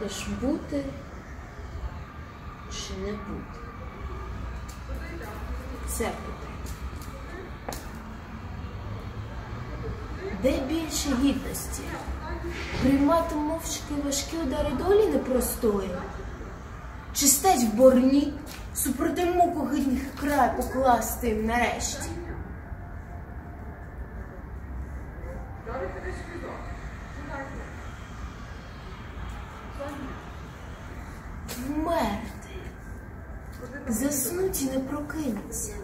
думаєш, бути чи не бути? Це питання. Де більше гідності? Приймати мовчки важкі удари долі непростої? Чи стать в борні, супроти мук огидних край покласти нарешті? Вмерти, заснуть і не прокинуться.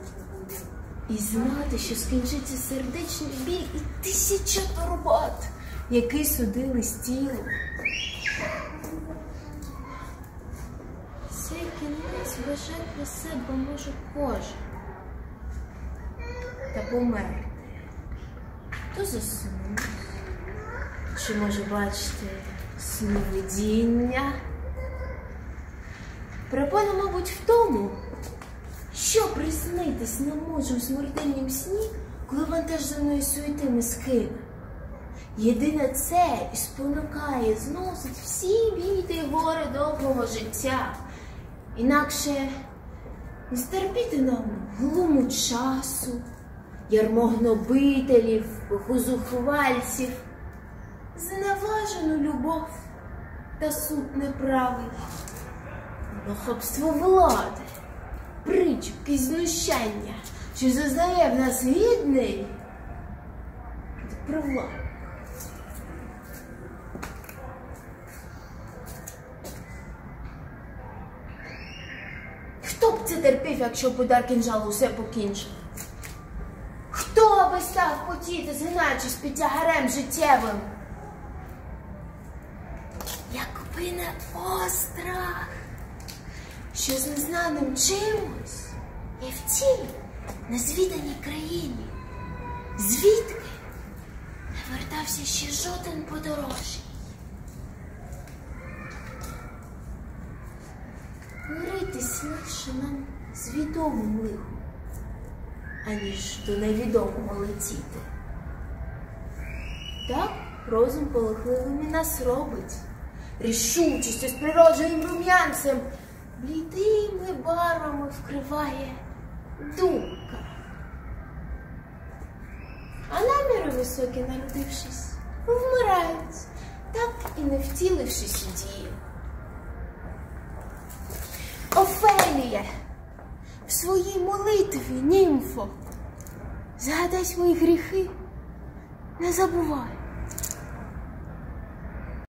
І знати, що скінчиться сердечний біль і тисяча турбот, які судили з тілом. Цей кінець бажати для себе може кожен. Та померти. То заснути. Чи може бачити сновидіння? Припина, мабуть, в тому, що приснитись не можу у смертельнім сні, коли вантаженої суети не скине. Єдине це і спонукає, зносить всі біди й гори довгого життя. Інакше не стерпіти нам глуму часу, ярмо гнобителів, зухвальців, зневажену любов та суд неправий, нахабство влади, причіпки знущання, що зазнає в нас гідний про. Хто б це терпів, якщо б кінжалу усе покінчив? Хто би став потіти, згинаючись під тягарем життєвим? Якби не острах, що з незнаним чимось і в цій незвіданій країні, звідки не вертався ще жоден подорожній. Миритись легше нам з відомим лихом, аніж до невідомого летіти. Так розум полохливим і нас робить, рішучістю з природженим рум'янцем, блідими барвами вкриває думка. А наміри високі, народившись, вмирають, так і не втілившись у дію. Офелія, в своїй молитві, німфо, згадай свої гріхи, не забувай.